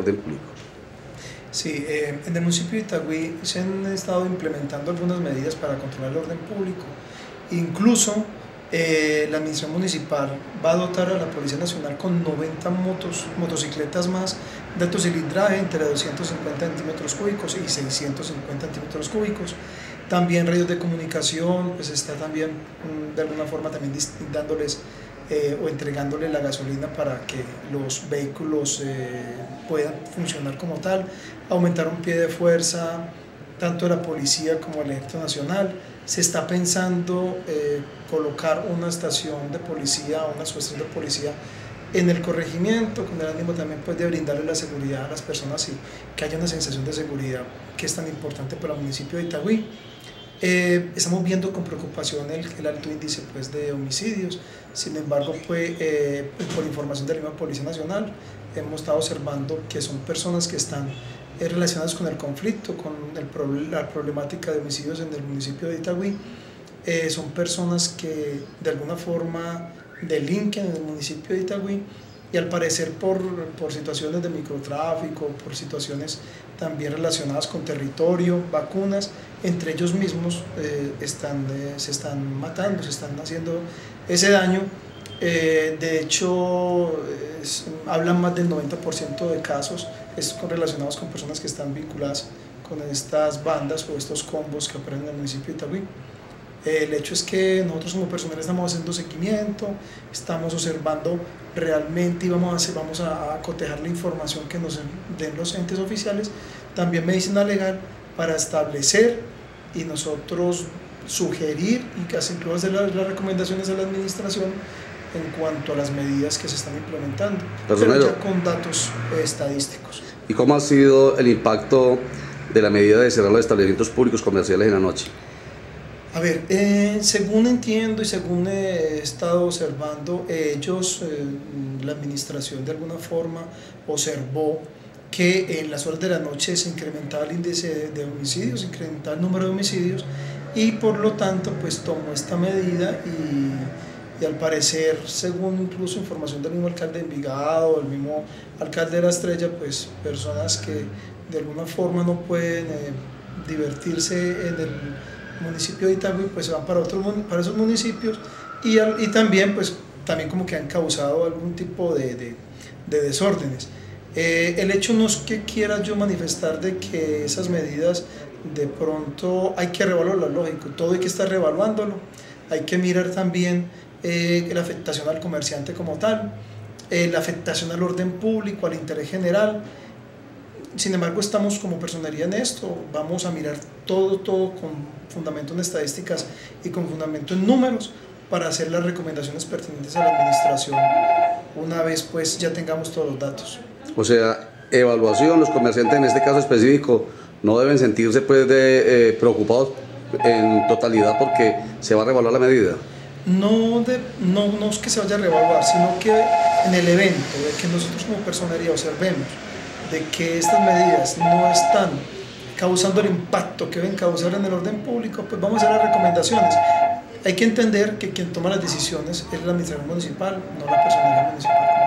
orden público. Sí, eh, en el municipio de Itagüí se han estado implementando algunas medidas para controlar el orden público. Incluso eh, la administración municipal va a dotar a la Policía Nacional con 90 motos, motocicletas más de alto cilindraje entre 250 centímetros cúbicos y 650 centímetros cúbicos. También radios de comunicación, pues está también mm, de alguna forma también dándoles eh, o entregándole la gasolina para que los vehículos eh, puedan funcionar como tal, aumentar un pie de fuerza tanto de la policía como el ejército nacional. Se está pensando eh, colocar una estación de policía, una estación de policía en el corregimiento, con el ánimo también pues, de brindarle la seguridad a las personas y que haya una sensación de seguridad que es tan importante para el municipio de Itagüí. Eh, estamos viendo con preocupación el, alto índice pues, de homicidios, sin embargo, pues, eh, por información de la Policía Nacional, hemos estado observando que son personas que están eh, relacionadas con el conflicto, con el, la problemática de homicidios en el municipio de Itagüí, son personas que de alguna forma delinquen en el municipio de Itagüí y al parecer por, por situaciones de microtráfico, por situaciones también relacionadas con territorio, vacunas, entre ellos mismos eh, están, eh, se están matando, se están haciendo ese daño. Eh, de hecho, hablan más del 90% de casos es relacionados con personas que están vinculadas con estas bandas o estos combos que operan en el municipio de Itagüí. El hecho es que nosotros como personal estamos haciendo seguimiento, estamos observando realmente y vamos a, hacer, vamos a, cotejar la información que nos den los entes oficiales, también medicina legal, para establecer y nosotros sugerir y casi incluso hacer las, recomendaciones a la administración en cuanto a las medidas que se están implementando, pero ya con datos estadísticos. ¿Y cómo ha sido el impacto de la medida de cerrar los establecimientos públicos comerciales en la noche? A ver, eh, según entiendo y según he estado observando, ellos, eh, la administración de alguna forma observó que en las horas de la noche se incrementaba el índice de homicidios, se incrementaba el número de homicidios y por lo tanto pues tomó esta medida y, al parecer, según incluso información del mismo alcalde de Envigado, el mismo alcalde de La Estrella, pues personas que de alguna forma no pueden eh, divertirse en el municipio de Itagüí, pues se van para, otros, para esos municipios y, y, también, pues, también como que han causado algún tipo de, de, de desórdenes. Eh, el hecho no es que quiera yo manifestar de que esas medidas de pronto hay que revaluarlo, lógico, todo hay que estar revaluándolo, hay que mirar también eh, la afectación al comerciante como tal, eh, la afectación al orden público, al interés general, sin embargo, estamos como personería en esto, vamos a mirar todo, todo con fundamento en estadísticas y con fundamento en números para hacer las recomendaciones pertinentes a la administración una vez pues ya tengamos todos los datos. O sea, evaluación, los comerciantes en este caso específico no deben sentirse pues de, eh, preocupados en totalidad porque se va a revaluar la medida. No, de, no, no es que se vaya a revaluar, sino que en el evento, de que nosotros como personería observemos de que estas medidas no están causando el impacto que deben causar en el orden público, pues vamos a hacer las recomendaciones. Hay que entender que quien toma las decisiones es la administración municipal, no la personalidad municipal.